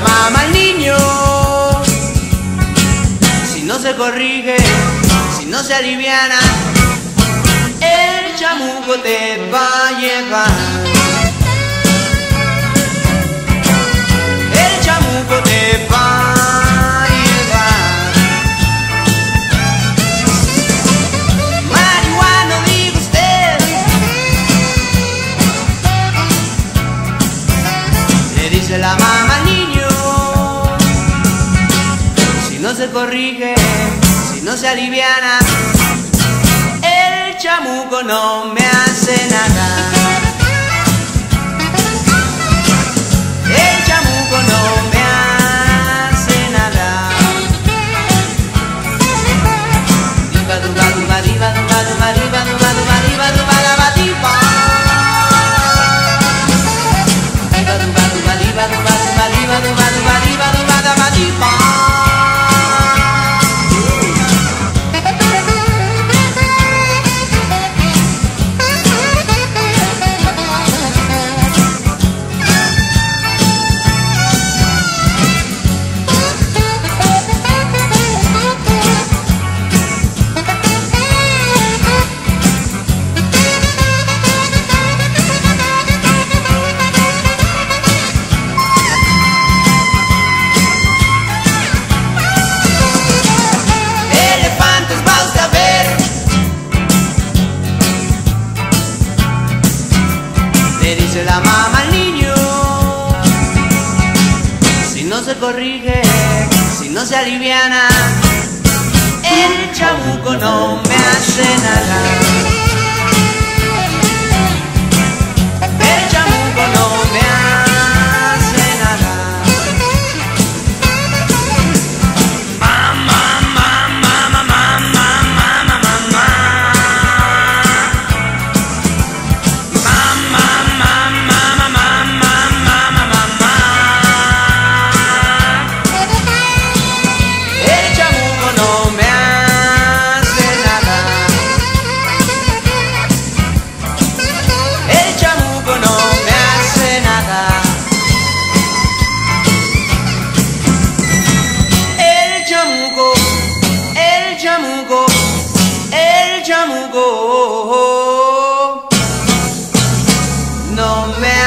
mamá al niño. Si no se corrige, si no se aliviana, el chamuco te va a llevar. El chamuco te va a llevar. la mamá se corrige, si no se aliviana, el chamuco no me hace nada. Dice la mamá al niño. Si no se corrige, si no se aliviana, el chabuco no No me